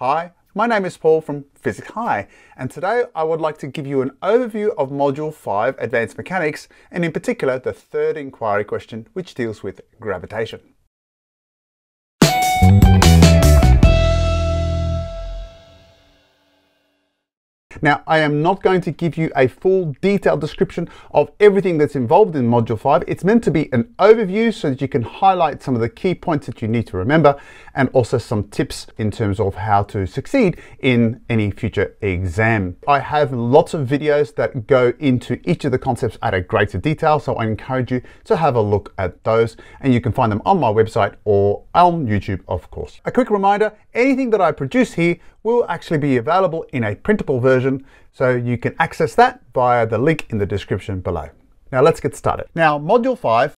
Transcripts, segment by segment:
Hi, my name is Paul from Physics High, and today I would like to give you an overview of Module 5 Advanced Mechanics, and in particular the third inquiry question which deals with gravitation. Now, I am not going to give you a full detailed description of everything that's involved in Module 5. It's meant to be an overview so that you can highlight some of the key points that you need to remember and also some tips in terms of how to succeed in any future exam. I have lots of videos that go into each of the concepts at a greater detail, so I encourage you to have a look at those and you can find them on my website or on YouTube, of course. A quick reminder, anything that I produce here will actually be available in a printable version, so you can access that via the link in the description below. Now let's get started. Now, Module 5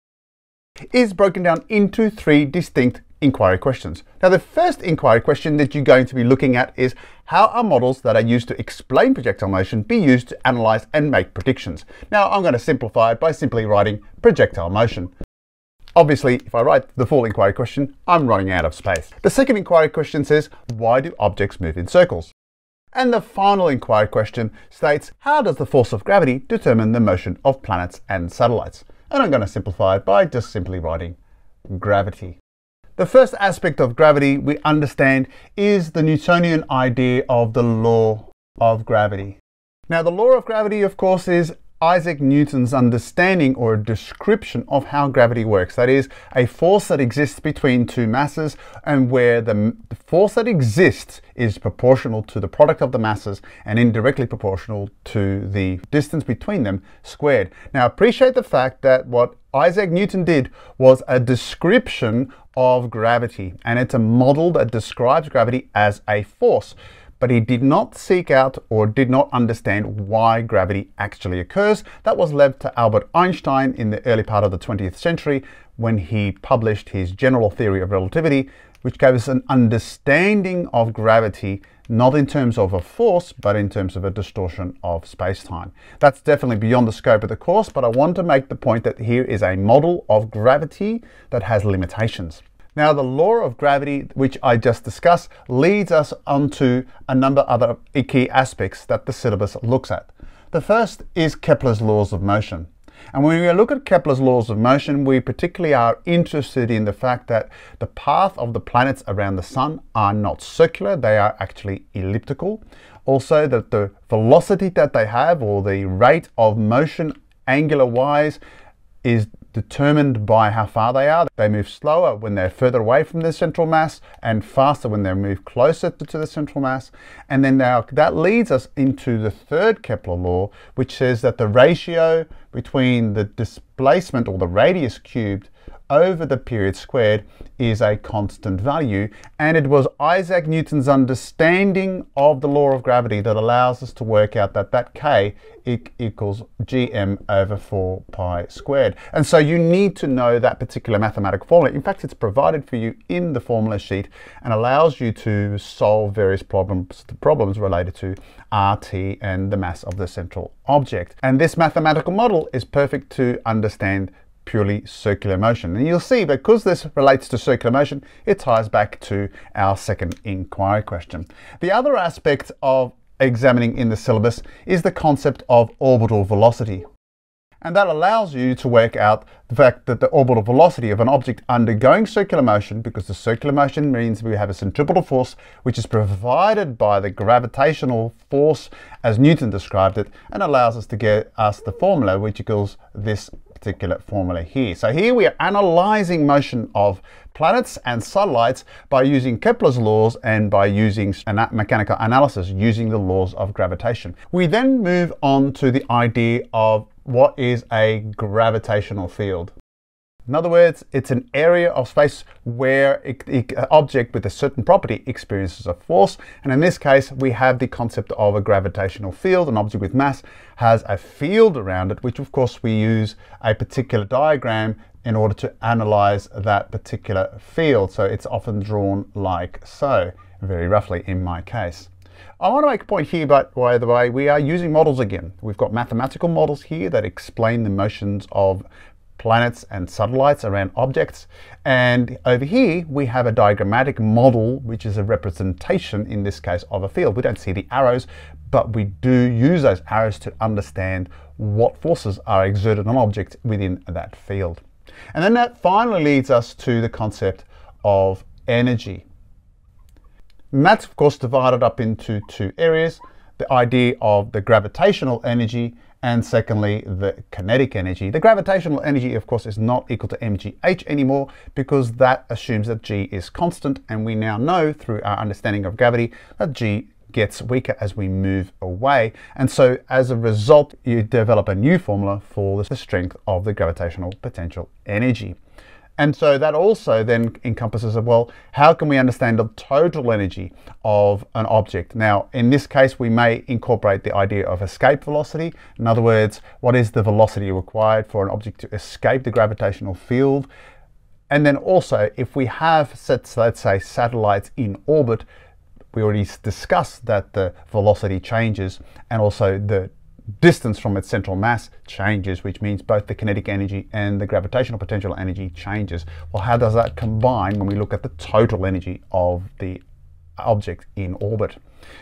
is broken down into three distinct inquiry questions. Now the first inquiry question that you're going to be looking at is how are models that are used to explain projectile motion be used to analyze and make predictions? Now I'm going to simplify it by simply writing projectile motion. Obviously, if I write the full inquiry question, I'm running out of space. The second inquiry question says, why do objects move in circles? And the final inquiry question states, how does the force of gravity determine the motion of planets and satellites? And I'm going to simplify it by just simply writing gravity. The first aspect of gravity we understand is the Newtonian idea of the law of gravity. Now the law of gravity of course is Isaac Newton's understanding or description of how gravity works. That is, a force that exists between two masses and where the, the, force that exists is proportional to the product of the masses and indirectly proportional to the distance between them squared. Now appreciate the fact that what Isaac Newton did was a description of gravity and it's a model that describes gravity as a force but he did not seek out or did not understand why gravity actually occurs. That was left to Albert Einstein in the early part of the 20th century when he published his general theory of relativity, which gave us an understanding of gravity, not in terms of a force, but in terms of a distortion of space-time. That's definitely beyond the scope of the course, but I want to make the point that here is a model of gravity that has limitations. Now, the law of gravity, which I just discussed, leads us onto a number of other key aspects that the syllabus looks at. The first is Kepler's laws of motion. And when we look at Kepler's laws of motion, we particularly are interested in the fact that the path of the planets around the sun are not circular, they are actually elliptical. Also that the velocity that they have or the rate of motion angular wise is determined by how far they are. They move slower when they're further away from the central mass and faster when they move closer to the central mass. And then now that leads us into the third Kepler law, which says that the ratio between the displacement or the radius cubed over the period squared is a constant value. And it was Isaac Newton's understanding of the law of gravity that allows us to work out that that k equals gm over 4 pi squared. And so you need to know that particular mathematical formula. In fact, it's provided for you in the formula sheet and allows you to solve various problems, problems related to RT and the mass of the central object. And this mathematical model is perfect to understand purely circular motion. And you'll see because this relates to circular motion, it ties back to our second inquiry question. The other aspect of examining in the syllabus is the concept of orbital velocity. And that allows you to work out the fact that the orbital velocity of an object undergoing circular motion, because the circular motion means we have a centripetal force which is provided by the gravitational force as Newton described it, and allows us to get us the formula which equals this formula here. So here we are analyzing motion of planets and satellites by using Kepler's laws and by using mechanical analysis using the laws of gravitation. We then move on to the idea of what is a gravitational field. In other words, it's an area of space where an object with a certain property experiences a force. And in this case, we have the concept of a gravitational field. An object with mass has a field around it, which of course we use a particular diagram in order to analyze that particular field. So it's often drawn like so, very roughly in my case. I want to make a point here, but by the way, we are using models again. We've got mathematical models here that explain the motions of planets and satellites around objects. And over here, we have a diagrammatic model, which is a representation, in this case, of a field. We don't see the arrows, but we do use those arrows to understand what forces are exerted on objects within that field. And then that finally leads us to the concept of energy. And that's of course divided up into two areas, the idea of the gravitational energy and secondly the kinetic energy. The gravitational energy of course is not equal to mgh anymore because that assumes that g is constant and we now know through our understanding of gravity that g gets weaker as we move away. And so as a result, you develop a new formula for the strength of the gravitational potential energy. And so that also then encompasses, well, how can we understand the total energy of an object? Now, in this case, we may incorporate the idea of escape velocity. In other words, what is the velocity required for an object to escape the gravitational field? And then also, if we have, let's say, satellites in orbit, we already discussed that the velocity changes and also the distance from its central mass changes, which means both the kinetic energy and the gravitational potential energy changes. Well, how does that combine when we look at the total energy of the object in orbit?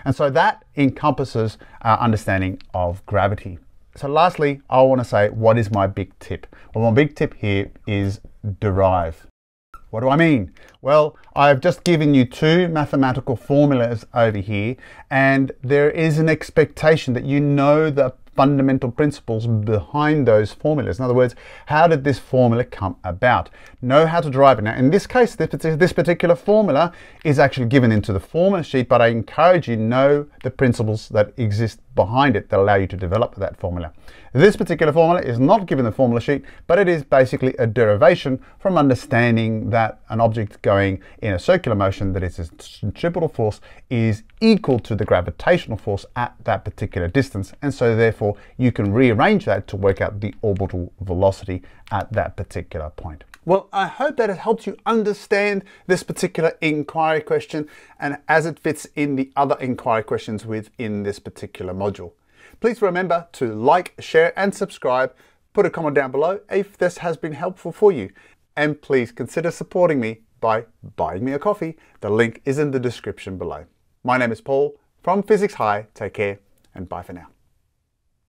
And so that encompasses our understanding of gravity. So lastly, I want to say, what is my big tip? Well, my big tip here is derive. What do I mean? Well, I've just given you two mathematical formulas over here, and there is an expectation that you know the fundamental principles behind those formulas. In other words, how did this formula come about? Know how to derive it. Now, in this case, this particular formula is actually given into the formula sheet, but I encourage you know the principles that exist behind it that allow you to develop that formula. This particular formula is not given the formula sheet, but it is basically a derivation from understanding that an object going in a circular motion that its centripetal force is equal to the gravitational force at that particular distance. And so therefore you can rearrange that to work out the orbital velocity at that particular point. Well, I hope that it helps you understand this particular inquiry question and as it fits in the other inquiry questions within this particular module. Please remember to like, share and subscribe. Put a comment down below if this has been helpful for you. And please consider supporting me by buying me a coffee. The link is in the description below. My name is Paul from Physics High. Take care and bye for now.